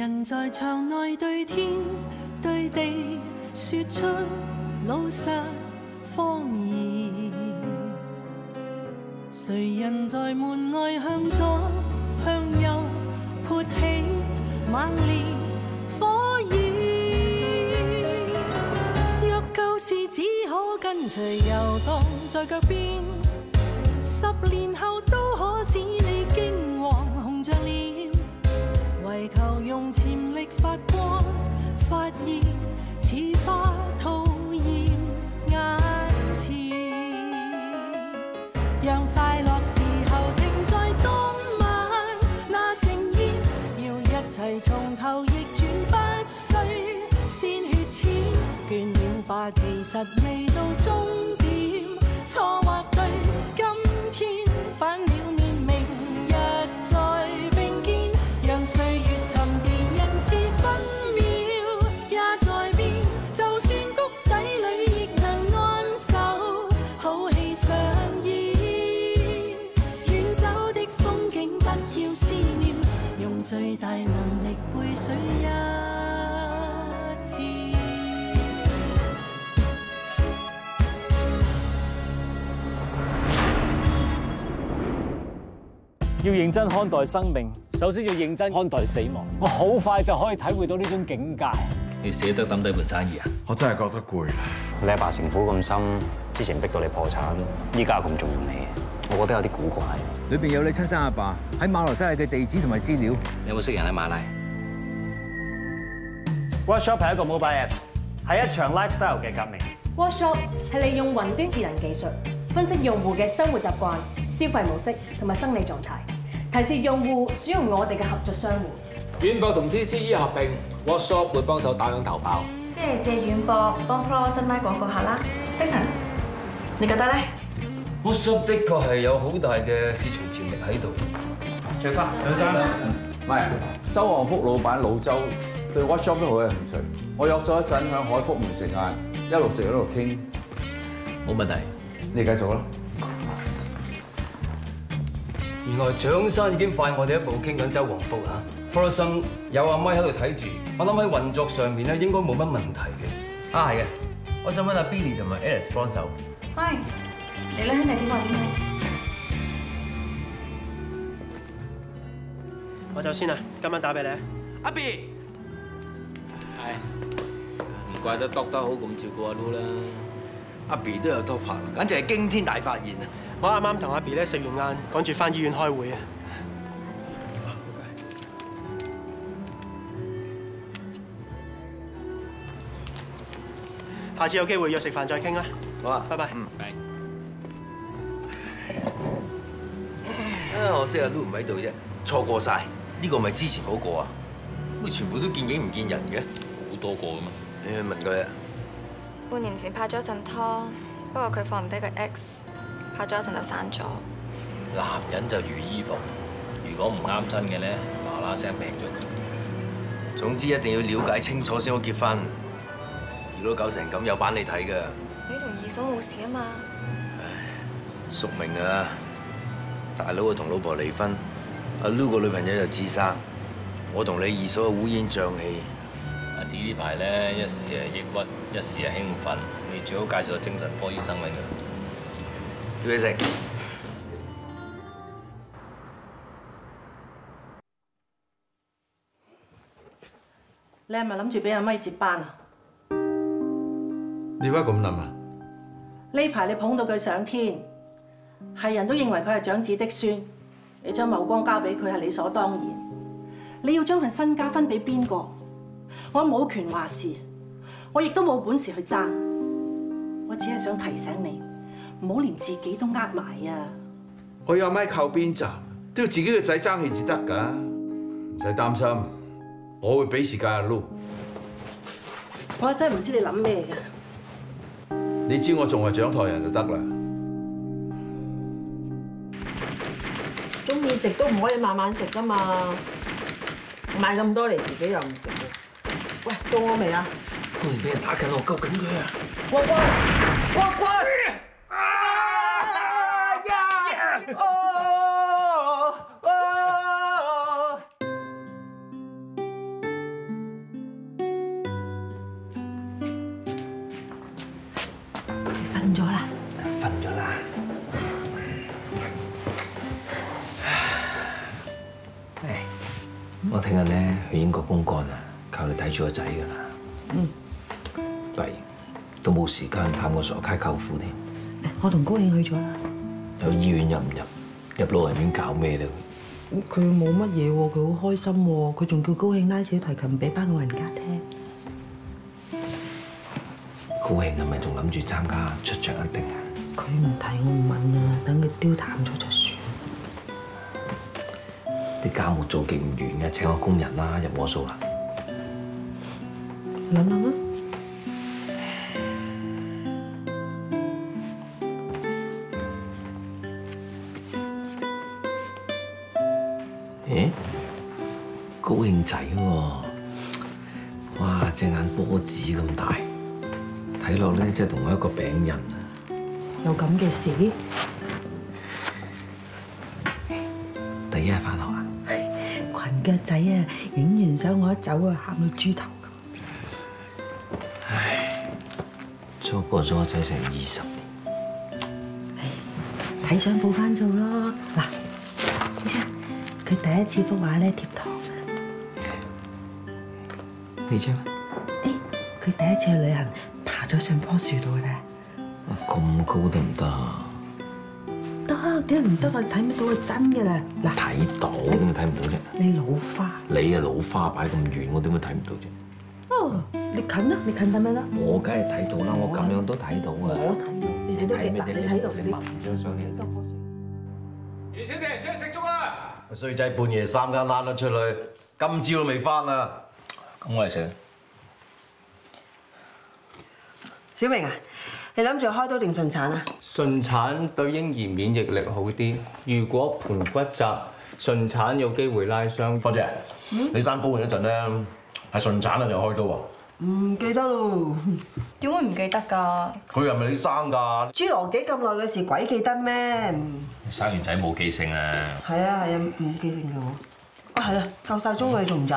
人在场内对天对地说出老实谎言？谁人在门外向左向右泼起猛烈火焰？若旧事只可跟随游荡在脚边，十年后都可使你惊惶红着脸，为求用潜力发光发热，似花吐艳眼前。让快乐时候停在當晚那盛宴，要一齊從頭逆轉，不需鮮血錢。倦了吧，其實未到終點，錯要認真看待生命，首先要認真看待死亡。我好快就可以體會到呢種境界。你捨得抌低盤生意啊？我真係覺得攰啦。你阿爸城府咁深，之前逼到你破產，依家咁重用你，我覺得有啲古怪。裏邊有你親生阿爸喺馬來西亞嘅地址同埋資料。你有冇識人喺馬拉？Workshop 係一個 mobile app，係一場 lifestyle 嘅革命。Workshop 係利用雲端智能技術分析用戶嘅生活習慣、消費模式同埋生理狀態，提示用戶使用我哋嘅合作商戶。軟博同 TCE 合併，WhatsApp 會幫手打響頭炮。即係借軟博幫 Flow 新拉廣告客啦。的神，你覺得咧？？WhatsApp 的確係有好大嘅市場潛力喺度。卓生，卓生，唔係周旺福老闆老周對 WhatsApp 都好有興趣。我約咗一陣喺海福門食晏，一路食一路傾。冇問題。你繼續啦。原來蔣生已經快我哋一步傾緊周旺福啊！放心，有阿咪喺度睇住，我諗喺運作上面咧應該冇乜問題嘅。啊係嘅，我想揾阿 Billy 同埋 Alice 幫手。喂，你兩兄弟點話點啊？我走先啦，今晚打俾你。阿 B，係，唔怪得 doctor 好咁照顧阿 Lu 啦。阿 B 都有多拍，簡直係驚天大發現啊！我啱啱同阿 B 咧食完晏，趕住翻醫院開會啊。下次有機會約食飯再傾啦。好啊，拜拜。嗯，啊，可惜阿 Lu 唔喺度啫，錯過晒。呢個咪之前嗰個啊？咁全部都見影唔見人嘅，好多個噶嘛。你去問佢啊。半年前拍咗一陣拖，不過佢放唔低個 X，拍咗一陣就散咗。男人就如衣服，如果唔啱身嘅咧，嗱嗱聲劈咗佢。總之一定要了解清楚先好結婚。如果搞成咁，有版你睇㗎。你同二嫂冇事啊嘛？唉，宿命啊，大佬啊同老婆離婚，阿 Lu 個女朋友又自殺，我同你二嫂啊烏煙瘴氣。阿 D 呢排咧，一時係抑鬱，一時係興奮，你最好介紹個精神科醫生俾佢。叫佢食。你係咪諗住俾阿咪接班啊？你點解咁諗啊？呢排你捧到佢上天，係人都認為佢係長子的孫，你將某光交俾佢係理所當然。你要將份身家分俾邊個？我冇權話事，我亦都冇本事去爭。我只係想提醒你，唔好連自己都呃埋啊！我有咪靠邊站，都要自己嘅仔爭氣至得㗎。唔使擔心，我會俾時間阿 Lu。我真係唔知你諗咩噶。你知我仲係掌台人就得啦。中意食都唔可以慢慢食噶嘛，買咁多嚟自己又唔食。喂，到我未啊？对人打紧我，我跟佢。我我我我。啊呀！哦哦。你瞓咗啦？瞓咗啦。我听日咧去英国公干啊，靠你睇住个仔噶啦。嗯。弊，都冇時間探個傻街舅父添。我同高興去咗啦。有醫院入唔入？入老人院搞咩咧？佢冇乜嘢喎，佢好開心喎，佢仲叫高興拉小提琴俾班老人家聽。高興係咪仲諗住參加出場一定啊？佢唔提我唔問啊，等佢丟淡咗就算。啲家務做極唔完嘅，請個工人啦，入我數啦。諗諗啊！睇落咧即係同我一個餅人啊！有咁嘅事？第一日翻學啊？群腳仔啊，影完相我一走啊，喊到豬頭唉，錯過咗我仔成二十年。睇相報翻做咯。嗱，醫生，佢第一次幅畫咧貼堂啊。呢張誒，佢第一次去旅行，爬咗上棵樹度咧。咁高得唔得啊？得，點解唔得啊？睇唔到係真嘅啦。嗱，睇到點會睇唔到啫？你老花。你啊老花擺咁遠，我點會睇唔到啫？哦，你近啦，你近得咩啦？我梗係睇到啦，我咁樣都睇到啊！我睇到，你睇到你睇到你聞咗上嚟。袁小姐，出去食粥啦！衰仔半夜三更躝咗出去，今朝都未翻啊！咁我嚟食。小明啊，你諗住開刀定順產啊？順產對嬰兒免疫力好啲，如果盤骨窄，順產有機會拉傷。芳姐，你生高興嗰陣咧，係順產啊定係開刀啊？唔記得咯。點會唔記得㗎？佢係咪你生㗎？侏羅紀咁耐嘅事，鬼記得咩？生完仔冇記性啊！係啊係啊，冇記性㗎我。啊係啊，夠晒鐘啦，你仲唔走？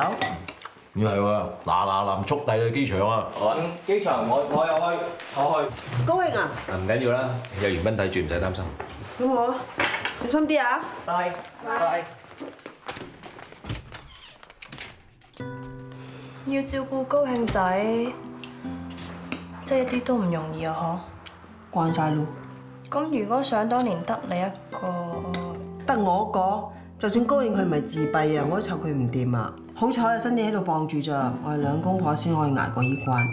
唔係喎，嗱嗱臨速遞去機場啊！好啊，機場我我又去，我去。高興啊！唔緊要啦，有袁斌睇住，唔使擔心。咁我小心啲啊！拜拜。要照顧高興仔，真係一啲都唔容易啊！慣晒咯。嗬。咁如果想當年得你一個，得我一個，就算高應佢唔係自閉啊，我都湊佢唔掂啊！好彩啊，身體喺度傍住咋，我哋兩公婆先可以捱過呢關。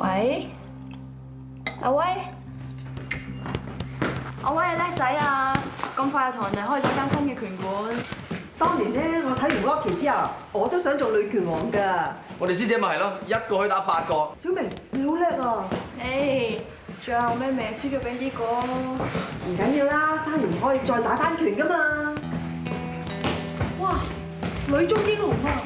喂，阿威，阿威係叻仔啊！咁快就同人哋開咗間新嘅拳館。當年咧，我睇完 Rocky 之後，我都想做女拳王㗎。我哋師姐咪係咯，一個可以打八個。小明，你好叻啊！誒，最後尾咪輸咗俾呢個。唔緊要啦，生完可以再打翻拳噶嘛。哇，女中英雄啊！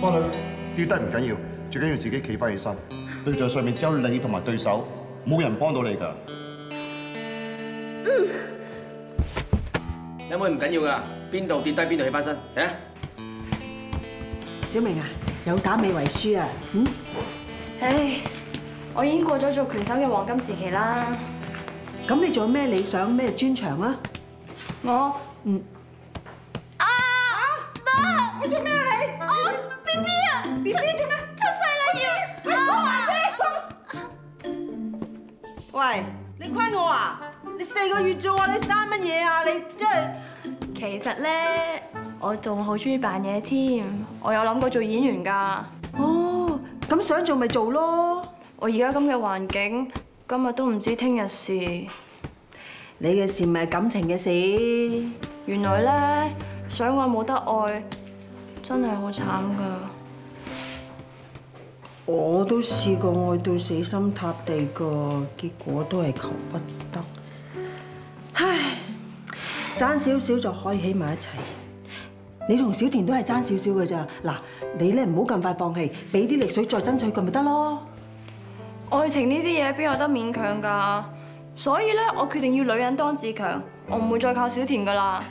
幫女跌低唔緊要，最緊要自己企翻起身。對象上面只有你同埋對手，冇人幫到你㗎。有妹唔緊要㗎？邊度跌低邊度起翻身，嚟啊！小明啊，有打未為輸啊！嗯，唉，我已經過咗做拳手嘅黃金時期啦。咁你仲有咩理想、咩專長啊？我嗯。啊！你做咩啊你？我 B B 啊！B B 做咩？出世啦要！喂，你昆我啊？你四個月啫喎，你生乜嘢啊？你真係其實咧，我仲好中意扮嘢添，我有諗過做演員㗎。哦，咁想做咪做咯。我而家咁嘅環境，今日都唔知聽日事。你嘅事咪感情嘅事。原來咧，想愛冇得愛，真係好慘㗎。我都試過愛到死心塌地㗎，結果都係求不得。唉，爭少少就可以喺埋一齊。你同小田都係爭少少嘅咋嗱，你咧唔好咁快放棄，俾啲力水再爭取佢咪得咯。愛情呢啲嘢邊有得勉強㗎？所以咧，我決定要女人當自強，我唔會再靠小田㗎啦。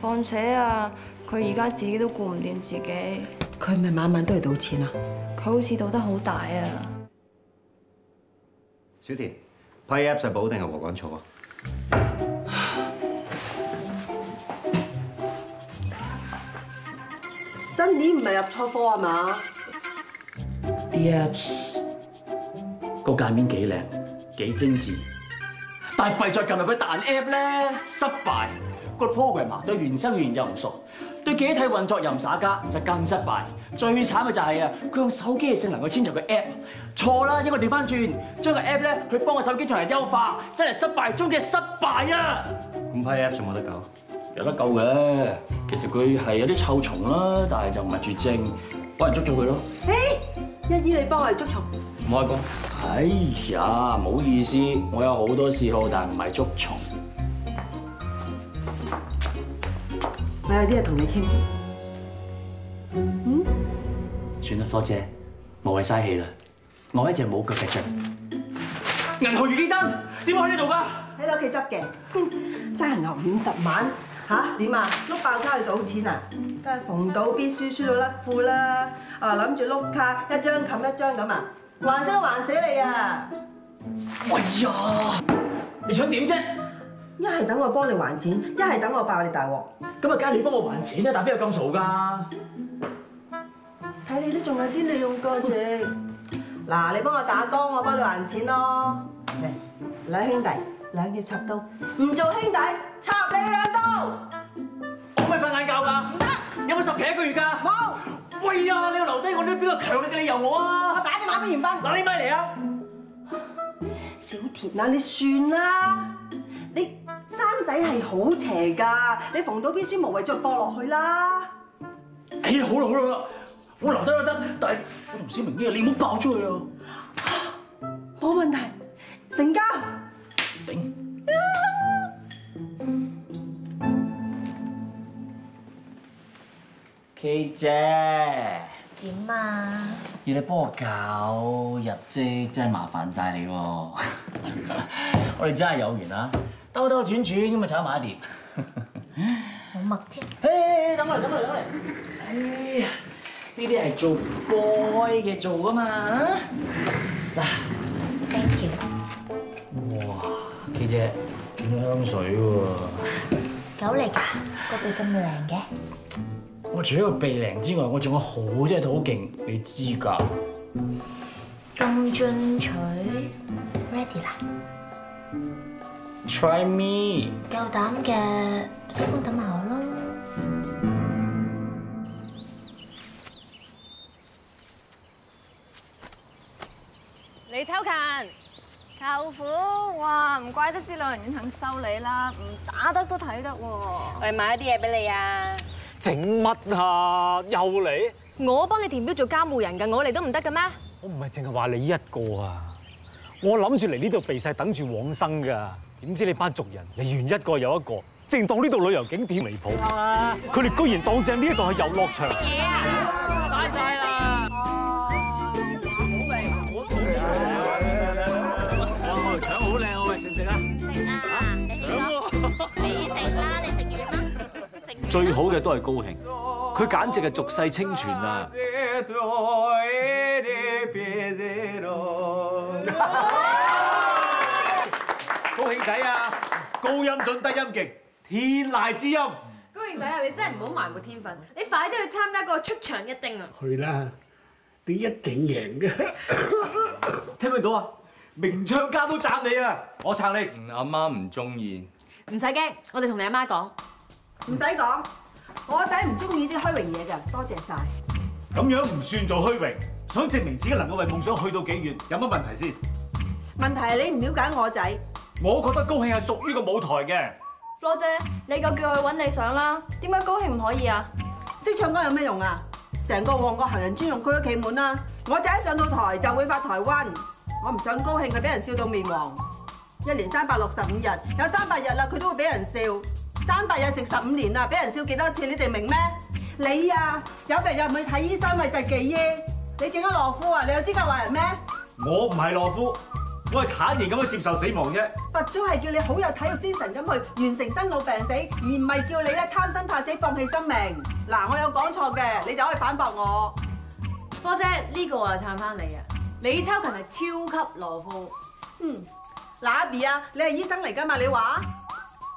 況且啊，佢而家自己都顧唔掂自己。佢係咪晚晚都係賭錢啊？佢好似賭得好大啊！小田，批 Apps 係寶定係禾稈草啊？新年唔係入錯科啊嘛？啲 Apps 个界面幾靚，幾精緻，但係弊在近日佢彈 App 咧失敗，個 programmer 對原生語言又唔熟，對記憶體運作又唔耍家，就更失敗。最慘嘅就係啊，佢用手機嘅性能去遷就個 App，錯啦，應該調翻轉，將個 App 咧去幫個手機進行優化，真係失敗中嘅失敗啊！咁批 app 仲有冇得救？有得救嘅，其實佢係有啲臭蟲啦，但係就唔係絕症，幫人捉咗佢咯。誒，一姨你幫我哋捉蟲，唔好開工。哎呀，唔好意思，我有好多嗜好，但係唔係捉蟲。我有啲嘢同你傾。嗯，算啦，科姐，無謂嘥氣啦。我係一隻冇腳嘅雀。銀行預記單點解喺呢度㗎？喺你屋企執嘅，哼爭人牛五十萬吓？點啊？碌爆卡去賭錢啊？梗係逢賭必輸，輸到甩褲啦！啊諗住碌卡一張冚一張咁啊，還死都還死你啊！哎呀，你想點啫？一係等我幫你還錢，一係等我爆你大鑊。咁啊，梗係你幫我還錢啦，但邊有咁傻㗎？睇你都仲有啲利用價值。嗱，你幫我打工，我幫你還錢咯。嚟，兩兄弟兩肋插刀，唔做兄弟插你兩刀。我可唔可以瞓晏覺㗎？唔得。有冇十期一個月㗎？冇。喂呀，你要留低我，你要邊個強力嘅理由我啊？我打電話俾嚴斌。嗱，你咪嚟啊！小田啊，你算啦，你生仔係好邪㗎，你逢到必輸，無謂再播落去啦。哎呀，好啦好啦好啦，我留低都得，但係我同小明呢嘢你唔好爆出去啊！冇問題，成交。頂。K 姐，點啊？要你幫我搞入職，真係麻煩晒你喎。我哋真係有緣啊，兜兜轉轉咁啊炒埋一碟。好密添。誒，等我嚟，等我嚟，等我嚟。哎呀，呢啲係做 boy 嘅做噶嘛。嗱 Thank you。哇，K 姐，點香水喎？狗嚟㗎，個鼻咁靚嘅。我除咗個鼻靈之外，我仲有好多嘢都好勁，你知㗎。咁進取，ready 啦！Try me。夠膽嘅，收工等埋我啦。李秋勤，舅父，哇，唔怪得知老人院肯收你啦，唔打得都睇得喎。我哋買咗啲嘢俾你啊！整乜啊？又嚟？我幫你填表做監護人㗎，我嚟都唔得嘅咩？我唔係淨係話你一個啊！我諗住嚟呢度避世等住往生㗎，點知你班族人嚟完一個又一個，淨當呢度旅遊景點離譜。佢哋居然當正呢一度係遊樂場。嘢啊！嘥晒啦！哇！我條腸好靚喎，喂，食唔食啊？食啊！你食咯，你食啦，你食完啦。最好嘅都係高興，佢簡直係俗世清泉啊！仔啊，高音準低音勁，天籟之音。高榮仔啊，你真係唔好埋沒天分，你快啲去參加嗰個出場一丁啊！去啦，你一定贏嘅。聽唔聽到啊？名唱家都讚你啊！我撐你。阿媽唔中意。唔使驚，我哋同你阿媽講。唔使講，我仔唔中意啲虛榮嘢㗎，多謝晒。咁樣唔算做虛榮，想證明自己能夠為夢想去到幾遠，有乜問題先？問題係你唔了解我仔。我覺得高興係屬於個舞台嘅。Flo 姐，你夠叫我去揾你相啦，點解高興唔可以啊？識唱歌有咩用啊？成個旺角行人專用區都企滿啦。我仔一上到台就會發台灣，我唔想高興佢俾人笑到面黃。一年三百六十五日，有三百日啦，佢都會俾人笑。三百日食十五年啦，俾人笑幾多次？你哋明咩？你啊，有病又唔去睇醫生，咪就係忌醫。你整咗羅夫啊？你有資格話人咩？我唔係懦夫，我係坦然咁去接受死亡啫。佛祖係叫你好有體育精神咁去完成生老病死，而唔係叫你咧貪生怕死放棄生命。嗱，我有講錯嘅，你就可以反駁我。科姐呢、個我就撐翻你啊！李秋勤係超級羅夫。嗯，嗱阿 B 啊，你係醫生嚟㗎嘛？你話？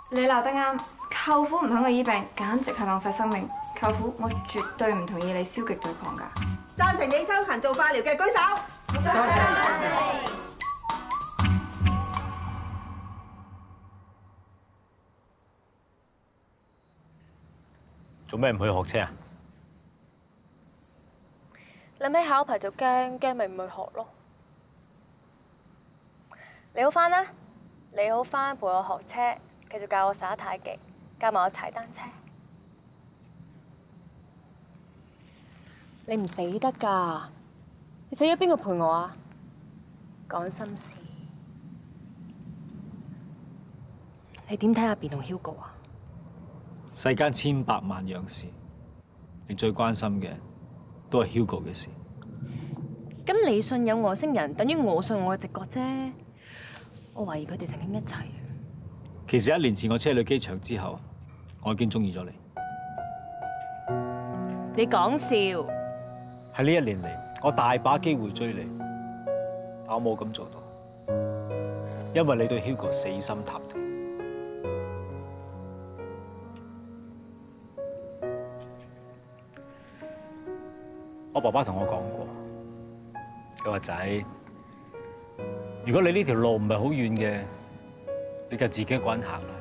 你鬧得啱，舅父唔肯去醫病，簡直係浪費生命。舅父，我絕對唔同意你消極對抗㗎。贊成李秋勤做化療嘅舉手。多謝。做咩唔去學車啊？諗起考牌就驚，驚咪唔去學咯。你好翻啦，你好翻陪我學車，繼續教我耍太極，教埋我踩單車。你唔死得㗎，你死咗邊個陪我啊？講心事。你點睇阿 B 同 Hugo 啊？世間千百萬樣事，你最關心嘅都係 Hugo 嘅事。咁你信有外星人，等於我信我嘅直覺啫。我懷疑佢哋曾經一齊。其實一年前我車你去機場之後，我已經中意咗你。你講笑，喺呢一年嚟，我大把機會追你，但我冇咁做到，因為你對 Hugo 死心塌地。我爸爸同我講過，佢話仔，如果你呢條路唔係好遠嘅，你就自己一個人行啦；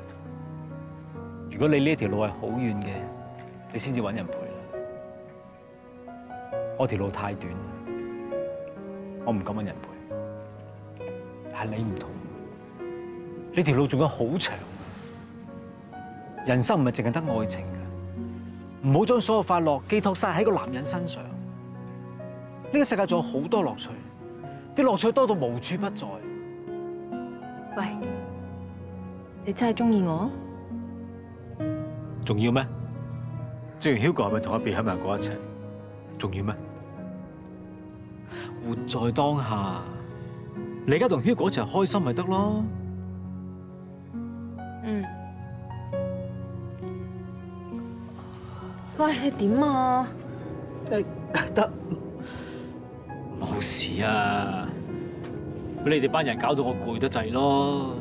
如果你呢條路係好遠嘅，你先至揾人陪啦。我條路太短，我唔敢揾人陪。但係你唔同，你條路仲有好長。人生唔係淨係得愛情嘅，唔好將所有快樂寄託晒喺個男人身上。呢個世界仲有好多樂趣，啲樂趣多到無處不在。喂，你真係中意我？重要咩？正如 Hugo 係咪同阿 B 喺埋过一齊？重要咩？活在當下，你而家同 Hugo 一齊開心咪得咯？嗯。喂，你點啊？得。冇事啊，俾你哋班人搞到我攰得滯咯。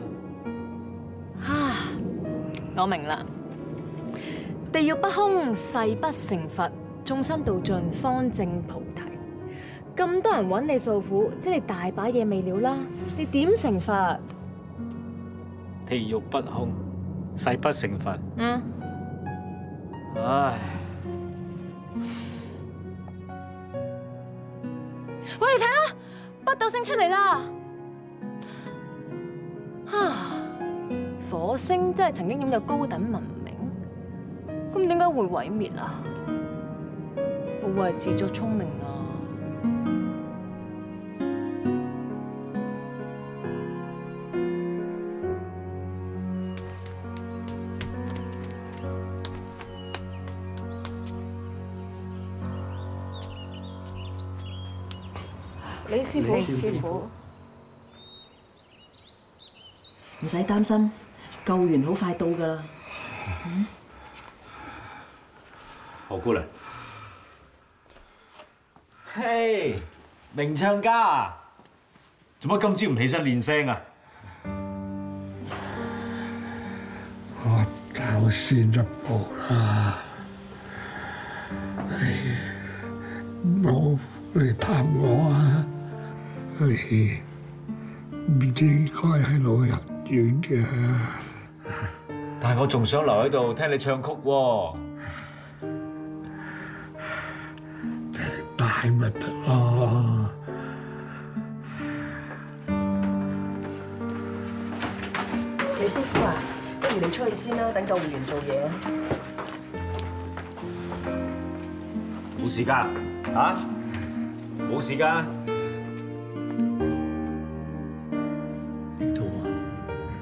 啊，我明啦。地獄不空，誓不成佛，眾生道盡，方正菩提。咁多人揾你訴苦，即係你大把嘢未了啦。你點成佛？地獄不空，誓不成佛。嗯。唉。喂，你睇下，北斗星出嚟啦！啊，火星真系曾经拥有高等文明，咁点解会毁灭啊？会唔会系自作聪明啊？師傅，師傅，唔使擔心，救援好快到噶啦。何姑娘，嘿，名唱家。啊，做乜今朝唔起身練聲啊？我走先一步啦，你冇嚟探我啊！你唔應該喺老人院嘅。但係我仲想留喺度聽你唱曲喎。大咪得咯。李師傅啊，不如你出去先啦，等救護員做嘢啊。冇時間啊！冇時間。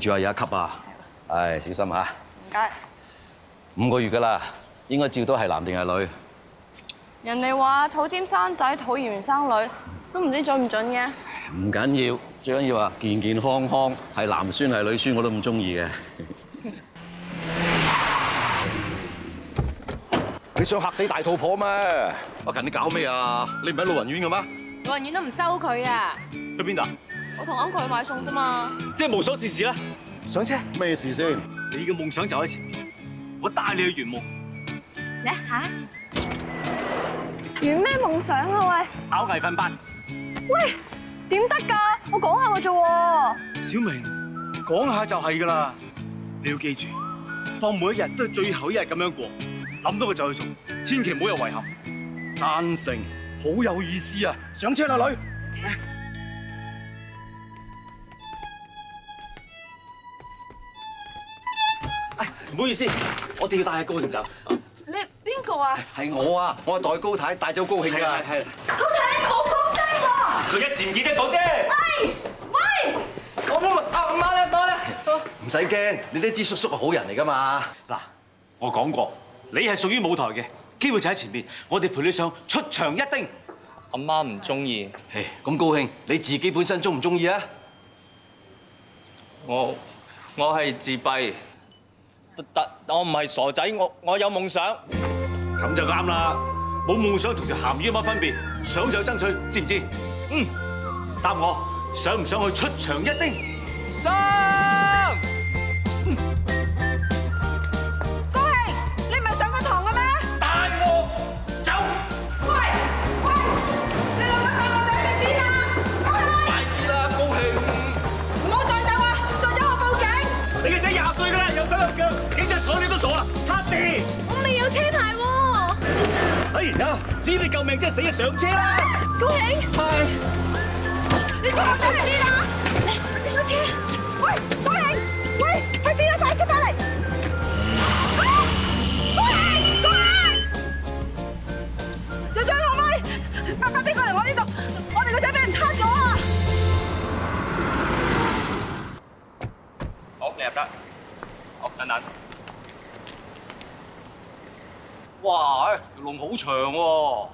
住下有一級啊！唉，小心嚇。唔該。五個月㗎啦，應該照到係男定係女。人哋話肚尖生仔，肚圓生女，都唔知準唔準嘅。唔緊要，最緊要啊健健康康，係男孫係女孫我都唔中意嘅。你想嚇死大肚婆咩？阿勤你搞咩啊？你唔喺老人院嘅咩？老人院都唔收佢啊！去邊度啊？我同 uncle 去買餸啫嘛。即係無所事事啦。上車。咩事先？你嘅夢想就喺前面，我帶你去圓夢。嚟嚇！圓咩夢想啊喂考藝訓班。喂？喂，點得㗎？我講下嘅啫喎。小明，講下就係㗎啦。你要記住，當每一日都係最後一日咁樣過，諗到嘅就去做，千祈唔好有遺憾。贊成，好有意思啊！上車啦，女。唔好意思，我哋要帶阿高慶走。你邊個啊？係我啊！我係代高太，帶走高興㗎。係係。高太，你冇講低喎！佢一時唔記得講啫。喂喂！我冇問阿媽咧，媽咧。唔使驚，你呢啲叔叔係好人嚟㗎嘛。嗱，我講過，你係屬於舞台嘅，機會就喺前面，我哋陪你上出場一丁。阿媽唔中意。唉，咁高興，你自己本身中唔中意啊？我我係自閉，但我唔係傻仔，我我有夢想。咁就啱啦，冇夢想同條鹹魚有乜分別？想就爭取，知唔知？嗯，答我，想唔想去出場一丁？想。高興，你唔係上緊堂嘅咩？大鑊，走！喂喂，你兩個帶我仔去邊啊？快啲啦，高興！唔好再走啊！再走我報警！你個仔廿歲㗎啦，有手有腳，警察坐你都傻啦，黑事！我未有車牌喎。哎呀，只要你救命，即係死就上車啦！高興，係。你仲我仔去邊啊？嚟，我哋攞車。喂，高興，喂，去邊啊？快出翻嚟！高興，高興！長長老妹，快快啲過嚟我呢度，我哋個仔俾人攤咗啊！好，你入得。好，等等。哇，條龍好長喎。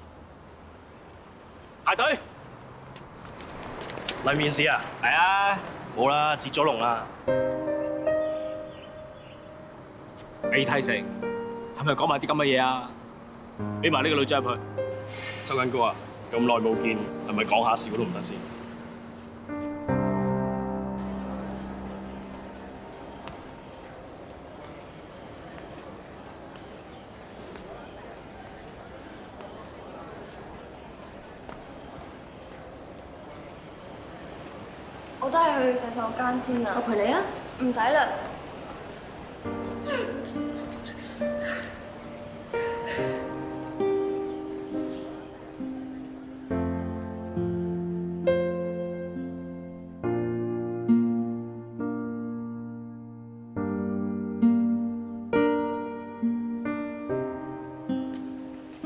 排隊。嚟面試啊？係啊，冇啦，截咗龍啦。未睇成，係咪講埋啲咁嘅嘢啊？俾埋呢個女仔入去。周緊哥啊，咁耐冇見，係咪講下笑都唔得先？去洗手間先啊。我陪你啊。唔使啦。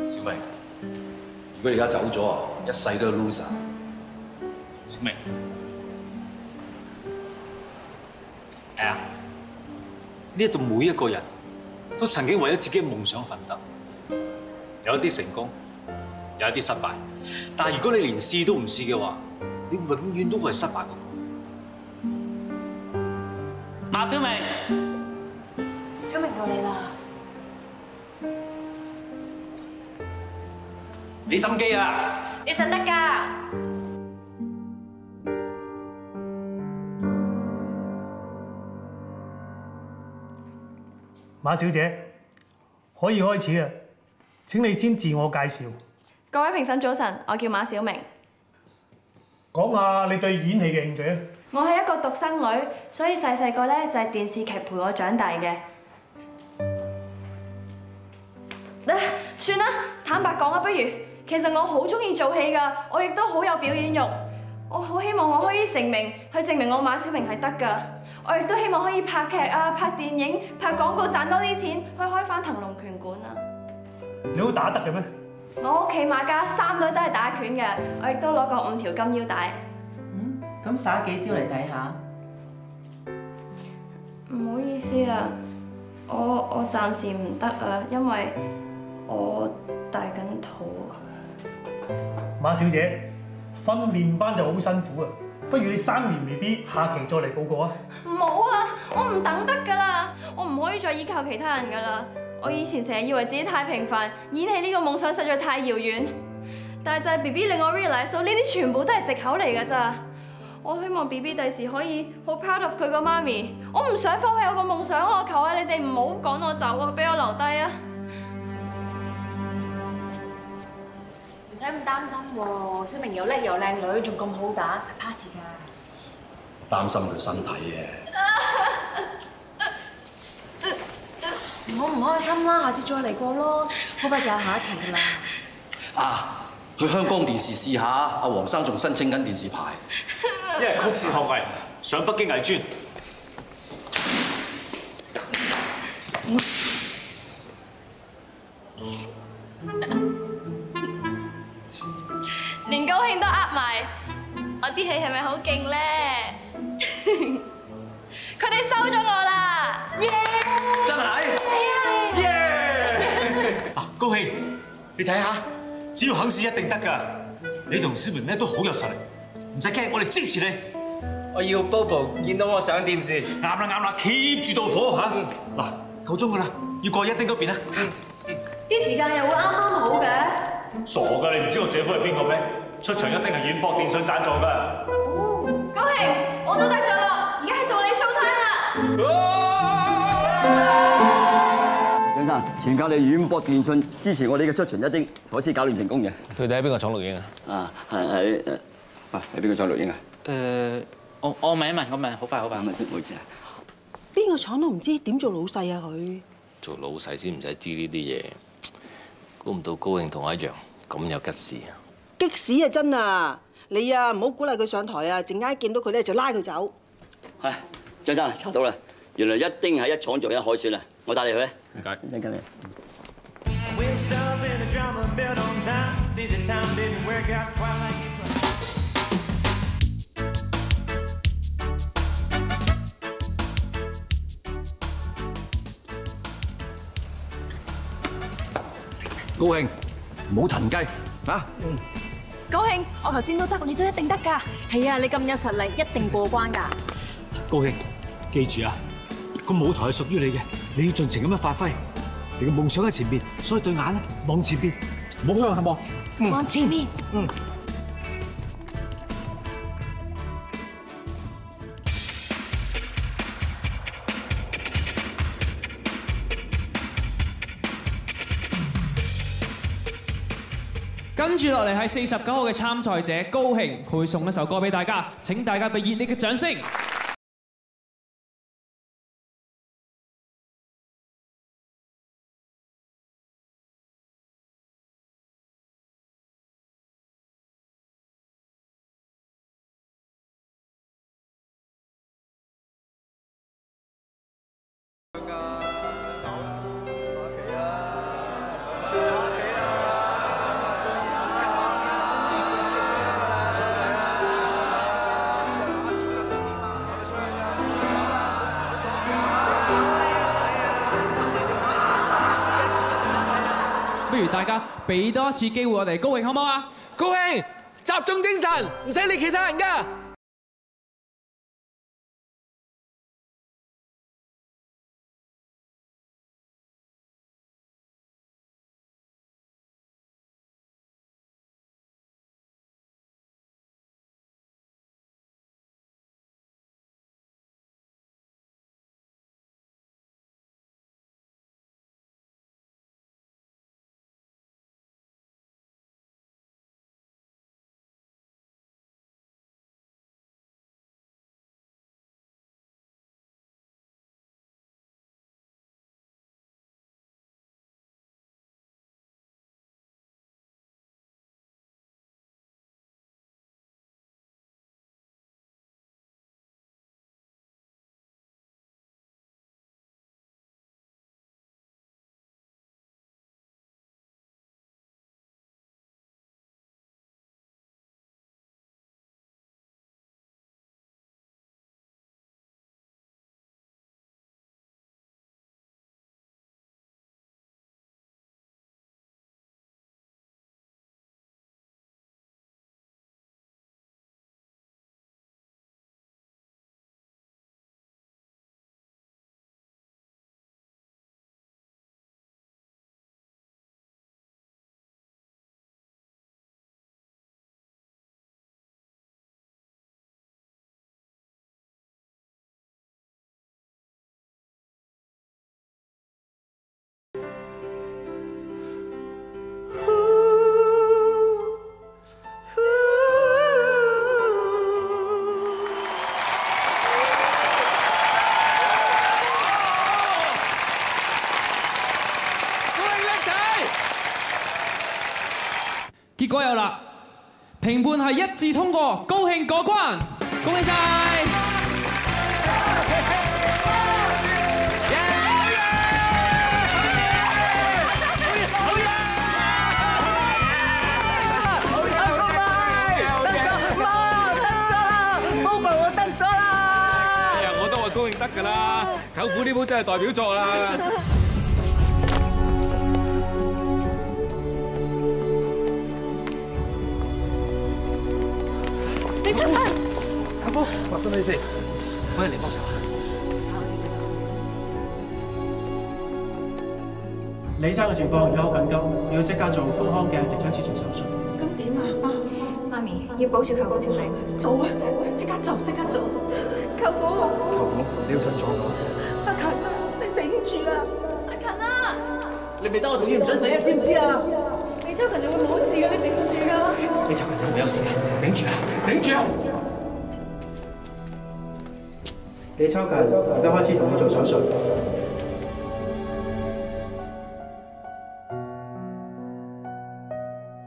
小明，如果你而家走咗啊，一世都係 loser。小明，呢度每一個人都曾經為咗自己嘅夢想奮鬥，有一啲成功，有一啲失敗。但係如果你連試都唔試嘅話，你永遠都會係失敗嗰個。馬小明，小明到你啦。俾心機啊！你信得㗎。馬小姐，可以開始啊！請你先自我介紹，各位評審早晨，我叫馬小明，講下你對演戲嘅興趣啊！我係一個獨生女，所以細細個咧就係電視劇陪我長大嘅。啊，算啦，坦白講啊，不如其實我好中意做戲㗎，我亦都好有表演欲，我好希望我可以成名，去證明我馬小明係得㗎。我亦都希望可以拍劇啊、拍電影、拍廣告賺多啲錢，去開翻騰龍拳館啊！你好打得嘅咩？我屋企馬家三女都係打拳嘅，我亦都攞過五條金腰帶。咁耍幾招嚟睇下？唔好意思啊，我我暫時唔得啊，因為我大緊肚啊。馬小姐，訓練班就好辛苦啊！不如你生完 B B，下期再嚟報告啊！唔好啊，我唔等得噶啦，我唔可以再依靠其他人噶啦。我以前成日以為自己太平凡，演戲呢個夢想實在太遙遠。但係就係 B B 令我 realize 到呢啲全部都係藉口嚟噶咋。我希望 B B 第時可以好 proud of 佢個媽咪。我唔想放棄我個夢想，我求下你哋唔好趕我走啊，俾我留低啊！使咁擔心喎，小明又叻又靚女，仲咁好打，實 pass 㗎。擔心佢身體嘅。唔好唔開心啦，下次再嚟過咯，好快就係下一期㗎啦。啊！去香港電視試下，阿黃生仲申請緊電視牌。一係曲線學藝，上北京藝專。都呃埋，我啲戲係咪好勁咧？佢哋收咗我啦！耶！真係啊，高興，你睇下，只要肯試一定得㗎。你同小明咧都好有實力，唔使驚，我哋支持你。我要 Bobo 見到我上電視。啱啦啱啦，keep 住道火嚇。嗱，夠鐘㗎啦，要過一丁嗰邊啦。啲時間又會啱啱好嘅。傻㗎，你唔知我姐夫係邊個咩？出場一定係遠博電信贊助㗎。高興，我都得咗咯，而家係到你 show time 啦！張生，全靠你遠博電信支持我哋嘅出場一丁，可先搞掂成功嘅。佢哋喺邊個廠錄影啊？啊，係喺誒，啊喺邊個廠錄影啊？誒，我我問一問，我問，好快好快。問先，唔好意思啊。邊個廠都唔知點做老細啊佢。做老細先唔使知呢啲嘢，估唔到高興同我一樣咁有吉事啊！激屎啊真啊！你啊唔好鼓勵佢上台啊，陣間一見到佢咧就拉佢走。係張生查到啦，原來一丁喺一廠做一海選啊，我帶你去。唔該，真感謝。高興，唔好騰雞啊。高興，我頭先都得，你都一定得㗎。係啊，你咁有實力，一定過關㗎。高興，記住啊，個舞台係屬於你嘅，你要盡情咁樣發揮。你嘅夢想喺前面，所以對眼咧望前边，唔好向下望。望前面。嗯。跟住落嚟係四十九號嘅參賽者高興，佢送一首歌俾大家，請大家俾熱烈嘅掌聲。俾多次機會我哋高興，好唔好啊？高興，集中精神，唔使理其他人㗎。致通過，高興過關，恭喜晒！我都話高興得㗎啦，舅父呢鋪真係代表作啦。舅父，發生咩事？歡迎嚟幫手。李生嘅情況而家好緊急，要即刻做腹腔嘅直腸切除手術。咁點啊？媽咪要保住舅父條命。做啊！即刻做，即刻做。舅父，舅父，你要振作啊！阿勤啊，你頂住啊！阿勤啊！你未得我同意唔想死啊？知唔知啊？李秋勤你會冇事嘅，你頂住㗎。你秋勤有冇有事啊？頂住啊！頂住啊！李秋勤，而家開始同你做手術。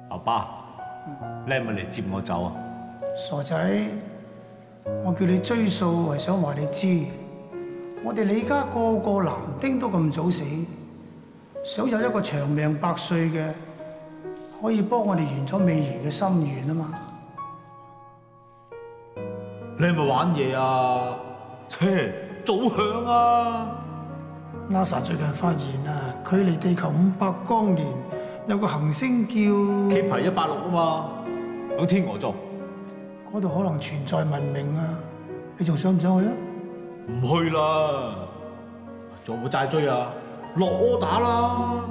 阿爸，你係咪嚟接我走啊？傻仔，我叫你追數係想話你知，我哋李家個個男丁都咁早死，想有一個長命百歲嘅，可以幫我哋完咗未完嘅心願啊嘛。你係咪玩嘢啊？切，早響啊！NASA 最近發現啊，距離地球五百光年有個行星叫 K 排一八六啊嘛，響天鵝座。嗰度可能存在文明啊！你仲想唔想去啊？唔去啦，仲有冇債追啊？落柯打啦！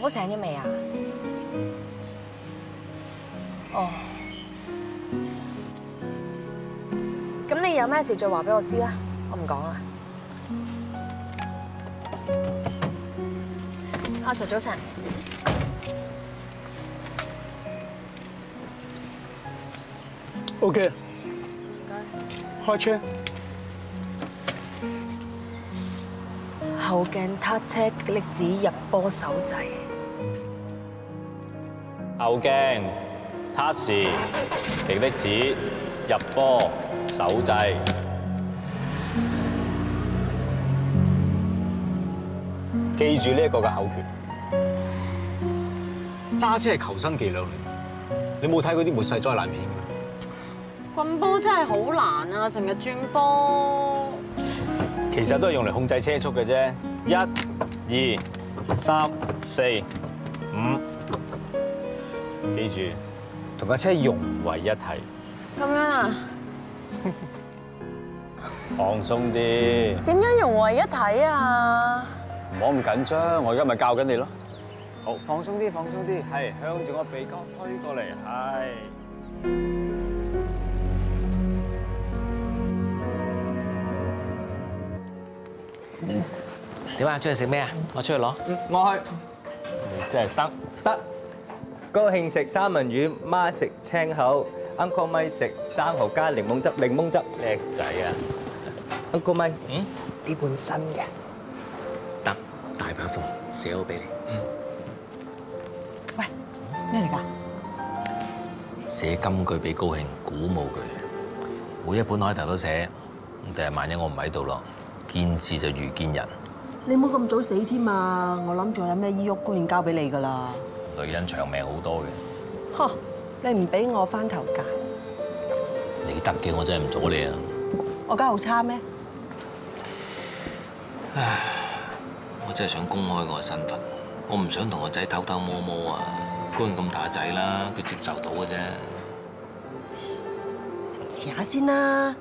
舅父醒咗未啊？哦，咁你有咩事再話俾我知啊，我唔講啦。阿 Sir 早晨，OK，開車。後鏡撻車極力子入波手掣，後鏡、測試、極的子、入波、手掣。記住呢一個嘅口訣。揸車係求生技能嚟，你冇睇嗰啲末世災難片㗎？棍波真係好難啊，成日轉波。其實都係用嚟控制車速嘅啫。一、二、三、四、五，記住同架車融為一體，咁樣啊？放鬆啲，點樣融為一體啊？唔好咁緊張。我而家咪教緊你咯。好，放鬆啲，放鬆啲，係向住我鼻哥推過嚟，係。點啊？出去食咩啊？我出去攞。我去。真係得得。高興食三文魚，媽食青口，Uncle 咪食生蠔加檸檬汁，檸檬汁。叻仔啊！Uncle 咪，嗯，呢本新嘅。得，大把貨，寫好俾你。喂咩嚟㗎？寫金句俾高興，鼓舞佢。每一本開頭都寫，咁第日萬一我唔喺度咯，見字就如見人。你唔好咁早死添啊！我諗住有咩醫鬱高興交俾你㗎啦。女人長命好多嘅，呵，你唔俾我翻頭嫁，你得嘅我真係唔阻你啊！我家好差咩？唉我真係想公開我嘅身份，我唔想同個仔偷偷摸摸啊！高興咁大仔啦，佢接受到嘅啫。遲下先啦，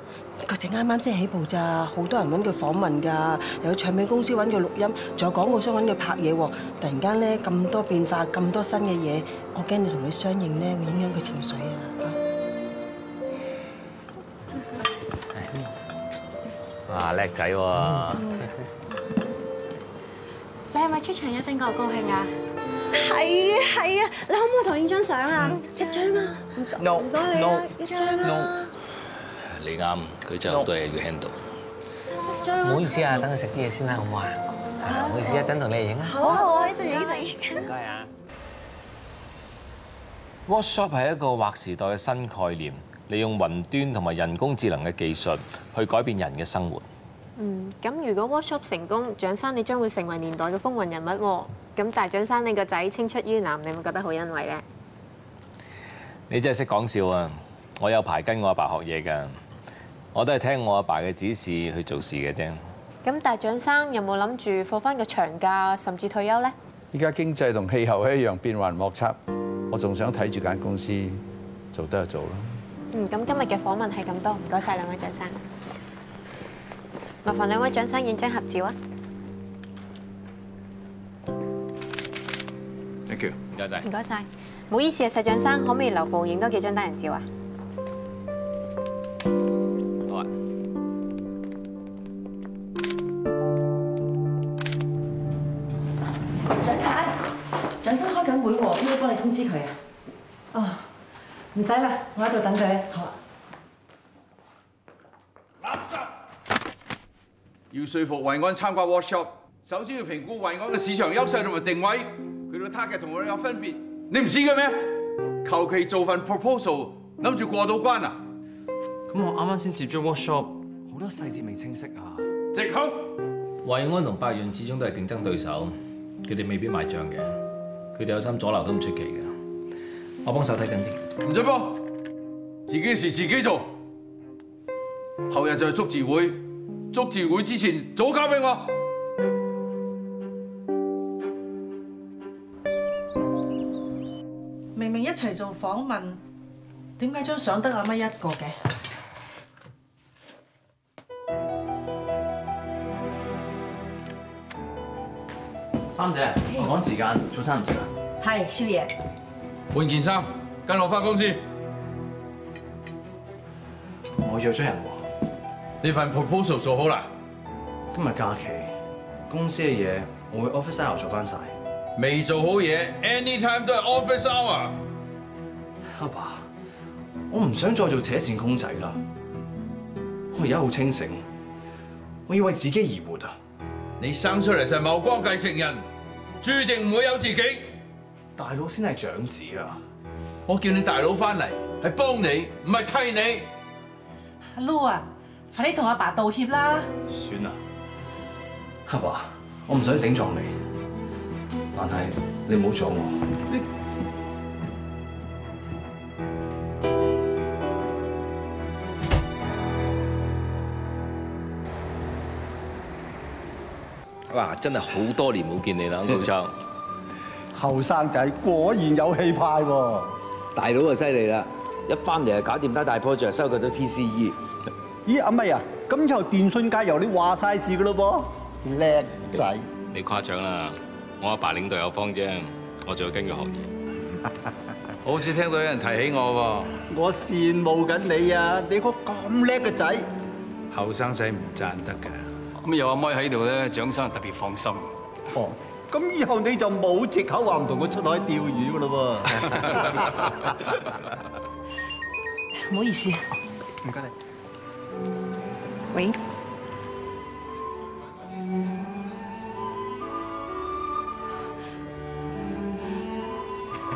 個仔啱啱先起步咋，好多人揾佢訪問㗎，又有唱片公司揾佢錄音，仲有廣告商揾佢拍嘢喎。突然間咧咁多變化，咁多新嘅嘢，我驚你同佢相應咧會影響佢情緒啊！哇，叻仔喎！你係咪出場一定個高興啊？係啊係啊，你可唔可以同影張相啊？一張啊，No，唔該你啊，一張啊，你啱，佢真係好多嘢要 handle。唔好意思啊，等佢食啲嘢先啦，好唔好啊？唔好意思，一陣同你嚟影啊。好啊好啊，一陣影一陣影。唔該啊。Workshop 係一個劃時代嘅新概念，利用雲端同埋人工智能嘅技術去改變人嘅生活。嗯，咁如果 workshop 成功，蔣生你將會成為年代嘅風雲人物喎。咁但係蔣生你個仔青出於藍，你會覺得好欣慰咧？你真係識講笑啊！我有排跟我阿爸學嘢㗎，我都係聽我阿爸嘅指示去做事嘅啫。咁但係蔣生有冇諗住放翻個長假，甚至退休呢？依家經濟同氣候一樣變幻莫測，我仲想睇住間公司做得就做咯。嗯，咁今日嘅訪問係咁多，唔該晒兩位蔣生。麻煩兩位蔣生影張合照啊！Thank you，唔該晒。唔該晒。唔好意思啊，石蔣生，可唔可以留步影多幾張單人照啊？生開緊會喎，邊個幫你通知佢啊？哦，唔使啦，我喺度等佢。好啊。要說服惠安參加 workshop，首先要評估惠安嘅市場優勢同埋定位，佢哋嘅 target 同我哋有分別，你唔知嘅咩？求其做份 proposal，諗住過到關啊？咁我啱啱先接咗 workshop，好多細節未清晰啊！直口。惠安同百潤始終都係競爭對手，佢哋未必買帳嘅，佢哋有心阻撓都唔出奇嘅。我幫手睇緊啲。唔使幫，自己嘅事自己做。後日就係祝字會，祝字會之前早交俾我。明明一齊做訪問，點解張相得阿乜一個嘅？三姐，我趕時間，早餐唔食啊？係，少爺。換件衫，跟我翻公司。我約咗人喎。呢份 proposal 做好啦。今日假期，公司嘅嘢我會 office hour 做翻晒。未做好嘢，anytime 都係 office hour。阿爸，我唔想再做扯線公仔啦。我而家好清醒，我要為自己而活啊！你生出嚟就係茂光繼承人，注定唔會有自己。大佬先係長子啊！我叫你大佬翻嚟係幫你，唔係替你。阿 Lu 啊，快啲同阿爸道歉啦！算啦，阿爸，我唔想頂撞你，但係你唔好阻我。真係好多年冇見你啦，高秋。後生仔果然有氣派喎！大佬就犀利啦，一翻嚟就搞掂單大 project，收購咗 TCE。咦，阿咪啊，咁以後電信界由你話晒事噶咯噃，叻仔！你誇張啦！我阿爸領導有方啫，我仲要跟佢學嘢。好似聽到有人提起我喎我羨慕緊你啊！你個咁叻嘅仔，喎，後生仔唔賺得㗎。咁有阿妹喺度咧，蔣生特別放心。哦，咁以後你就冇藉口話唔同佢出海釣魚噶咯 唔好意思啊。唔該你。喂。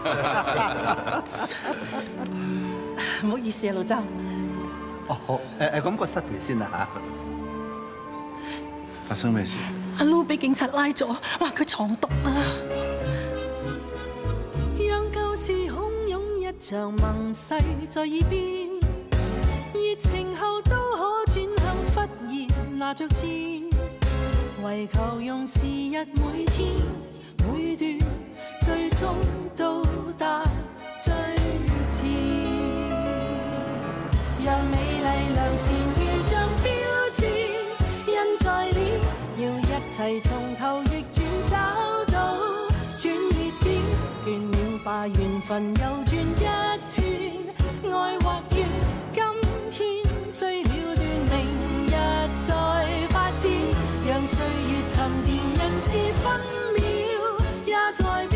唔好意思啊，老周。哦，好，誒誒，咁個失陪先啦嚇。發生咩事？阿 Lu 俾警察拉咗，話佢藏毒啊！讓舊時洶湧一場盟誓在耳邊，熱情後都可轉向忽然拿着箭，為求用時日每天每段，最終到達齐从头逆转找到转折点，倦了吧缘分又转一圈，爱或怨，今天虽了断，明日再发展，让岁月沉淀，人事分秒也在。